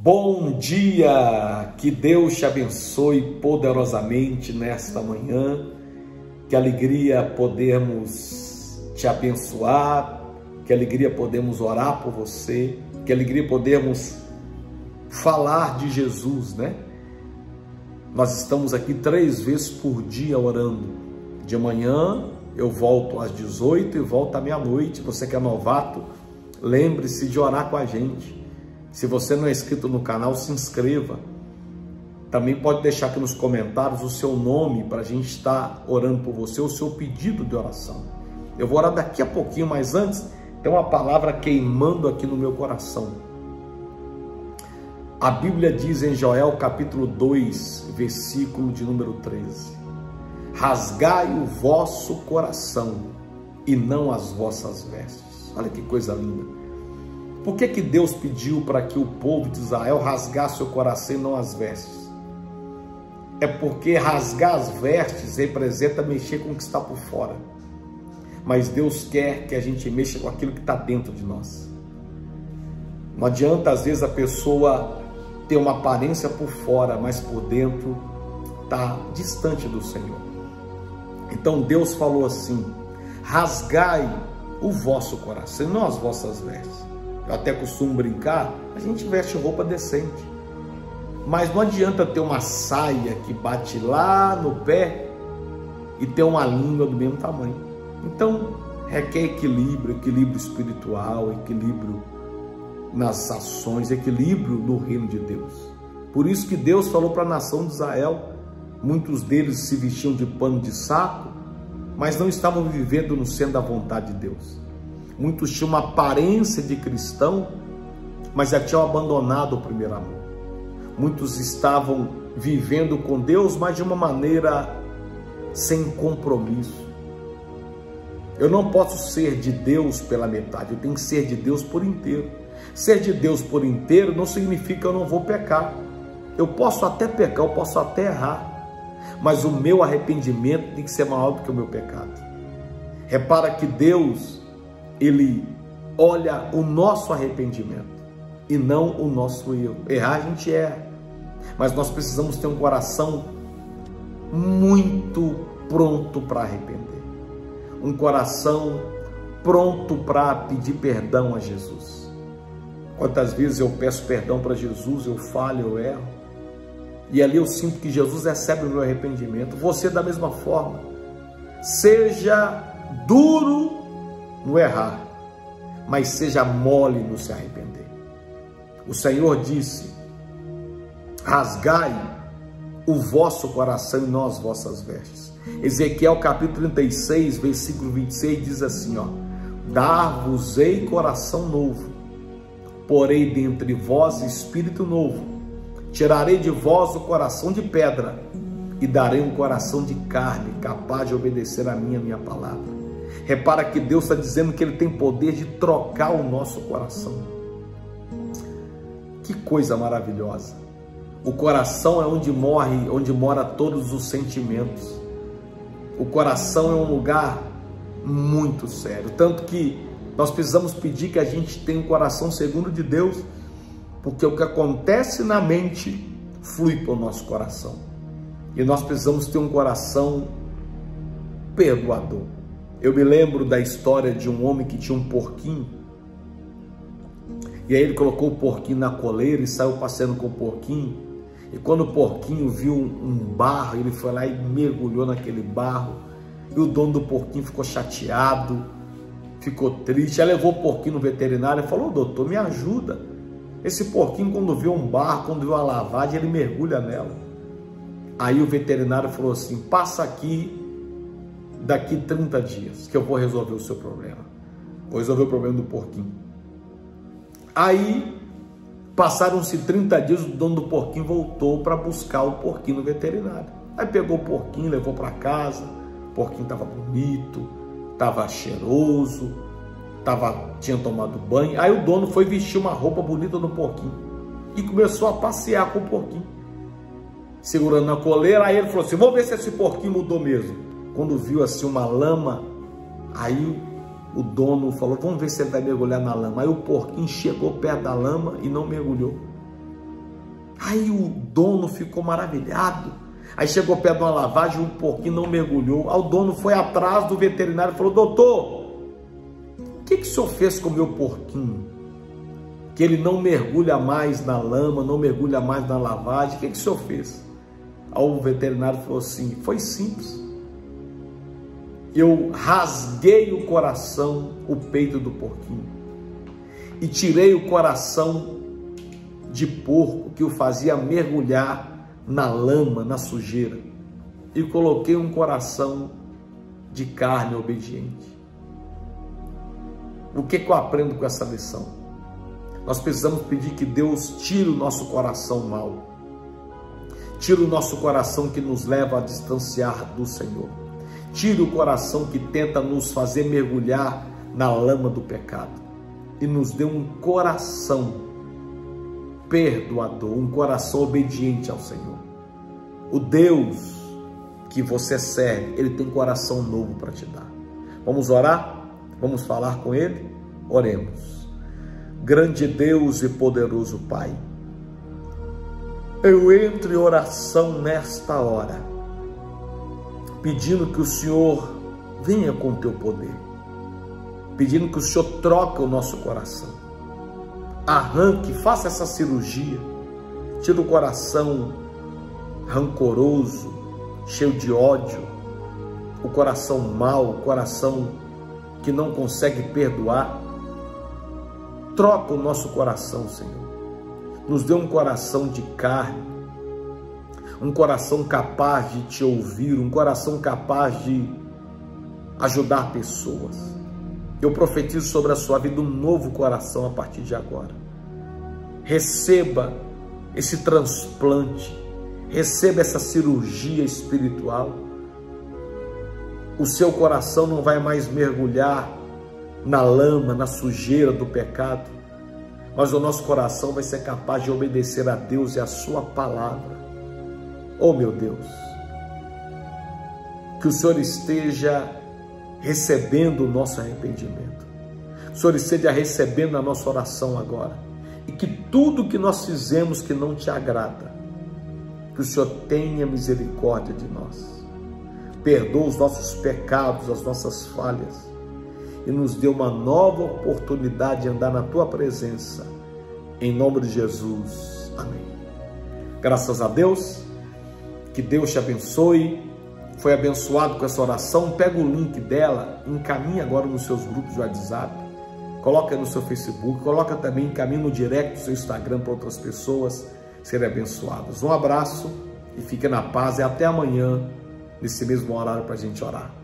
Bom dia, que Deus te abençoe poderosamente nesta manhã, que alegria podermos te abençoar, que alegria podemos orar por você, que alegria podemos falar de Jesus, né? Nós estamos aqui três vezes por dia orando. De manhã eu volto às 18 e volto à meia-noite. Você que é novato, lembre-se de orar com a gente. Se você não é inscrito no canal, se inscreva. Também pode deixar aqui nos comentários o seu nome para a gente estar orando por você, o seu pedido de oração. Eu vou orar daqui a pouquinho, mas antes tem uma palavra queimando aqui no meu coração. A Bíblia diz em Joel capítulo 2, versículo de número 13: Rasgai o vosso coração e não as vossas vestes. Olha que coisa linda. Por que, que Deus pediu para que o povo de Israel rasgasse o coração e não as vestes? É porque rasgar as vestes representa mexer com o que está por fora. Mas Deus quer que a gente mexa com aquilo que está dentro de nós. Não adianta, às vezes, a pessoa ter uma aparência por fora, mas por dentro está distante do Senhor. Então Deus falou assim: rasgai o vosso coração não as vossas vestes eu até costumo brincar, a gente veste roupa decente. Mas não adianta ter uma saia que bate lá no pé e ter uma língua do mesmo tamanho. Então, requer equilíbrio, equilíbrio espiritual, equilíbrio nas ações, equilíbrio no reino de Deus. Por isso que Deus falou para a nação de Israel, muitos deles se vestiam de pano de saco, mas não estavam vivendo no centro da vontade de Deus. Muitos tinham uma aparência de cristão, mas já tinham abandonado o primeiro amor. Muitos estavam vivendo com Deus, mas de uma maneira sem compromisso. Eu não posso ser de Deus pela metade, eu tenho que ser de Deus por inteiro. Ser de Deus por inteiro não significa eu não vou pecar. Eu posso até pecar, eu posso até errar, mas o meu arrependimento tem que ser maior do que o meu pecado. Repara que Deus ele olha o nosso arrependimento e não o nosso erro. Errar a gente erra, mas nós precisamos ter um coração muito pronto para arrepender, um coração pronto para pedir perdão a Jesus. Quantas vezes eu peço perdão para Jesus, eu falho, eu erro, e ali eu sinto que Jesus recebe o meu arrependimento. Você da mesma forma, seja duro no errar, mas seja mole no se arrepender. O Senhor disse: rasgai o vosso coração e as vossas vestes. Ezequiel capítulo 36, versículo 26 diz assim, ó: Dar-vos-ei coração novo, porei dentre vós espírito novo. Tirarei de vós o coração de pedra e darei um coração de carne, capaz de obedecer a minha minha palavra. Repara que Deus está dizendo que Ele tem poder de trocar o nosso coração. Que coisa maravilhosa! O coração é onde morre, onde mora todos os sentimentos. O coração é um lugar muito sério, tanto que nós precisamos pedir que a gente tenha um coração segundo de Deus, porque o que acontece na mente flui para o nosso coração. E nós precisamos ter um coração perdoador. Eu me lembro da história de um homem que tinha um porquinho. E aí ele colocou o porquinho na coleira e saiu passeando com o porquinho. E quando o porquinho viu um barro, ele foi lá e mergulhou naquele barro. E o dono do porquinho ficou chateado, ficou triste. Aí levou o porquinho no veterinário e falou: Doutor, me ajuda. Esse porquinho, quando viu um barro, quando viu a lavagem, ele mergulha nela. Aí o veterinário falou assim: Passa aqui daqui 30 dias que eu vou resolver o seu problema. Vou resolver o problema do porquinho. Aí passaram-se 30 dias, o dono do porquinho voltou para buscar o porquinho no veterinário. Aí pegou o porquinho, levou para casa. O porquinho estava bonito, estava cheiroso, tava, tinha tomado banho. Aí o dono foi vestir uma roupa bonita no porquinho e começou a passear com o porquinho, segurando na coleira. Aí ele falou assim: Vamos ver se esse porquinho mudou mesmo. Quando viu assim uma lama, aí o dono falou: Vamos ver se ele vai mergulhar na lama. Aí o porquinho chegou perto da lama e não mergulhou. Aí o dono ficou maravilhado. Aí chegou perto de uma lavagem, um porquinho não mergulhou. Aí o dono foi atrás do veterinário e falou: Doutor, o que, que o senhor fez com o meu porquinho? Que ele não mergulha mais na lama, não mergulha mais na lavagem. O que, que o senhor fez? Aí o veterinário falou assim: Foi simples. Eu rasguei o coração, o peito do porquinho, e tirei o coração de porco que o fazia mergulhar na lama, na sujeira, e coloquei um coração de carne obediente. O que, que eu aprendo com essa lição? Nós precisamos pedir que Deus tire o nosso coração mal, tire o nosso coração que nos leva a distanciar do Senhor, tire o coração que tenta nos fazer mergulhar na lama do pecado e nos dê um coração perdoador, um coração obediente ao Senhor. O Deus que você serve, ele tem coração novo para te dar. Vamos orar? Vamos falar com ele? Oremos. Grande Deus e poderoso Pai, eu entro em oração nesta hora, pedindo que o Senhor venha com o teu poder, pedindo que o Senhor troque o nosso coração arranque, faça essa cirurgia, tira o coração rancoroso, cheio de ódio, o coração mau, o coração que não consegue perdoar. Troca o nosso coração, Senhor. Nos dê um coração de carne, um coração capaz de te ouvir, um coração capaz de ajudar pessoas. Eu profetizo sobre a sua vida um novo coração a partir de agora. Receba esse transplante, receba essa cirurgia espiritual. O seu coração não vai mais mergulhar na lama, na sujeira do pecado, mas o nosso coração vai ser capaz de obedecer a Deus e a Sua palavra. Oh meu Deus, que o Senhor esteja recebendo o nosso arrependimento. O Senhor esteja recebendo a nossa oração agora. E que tudo que nós fizemos que não te agrada, que o Senhor tenha misericórdia de nós. Perdoa os nossos pecados, as nossas falhas e nos dê uma nova oportunidade de andar na tua presença. Em nome de Jesus. Amém. Graças a Deus. Que Deus te abençoe foi abençoado com essa oração, pega o link dela, encaminha agora nos seus grupos de WhatsApp, coloca no seu Facebook, coloca também, encaminha no direct do seu Instagram para outras pessoas serem abençoadas. Um abraço e fique na paz e até amanhã, nesse mesmo horário para a gente orar.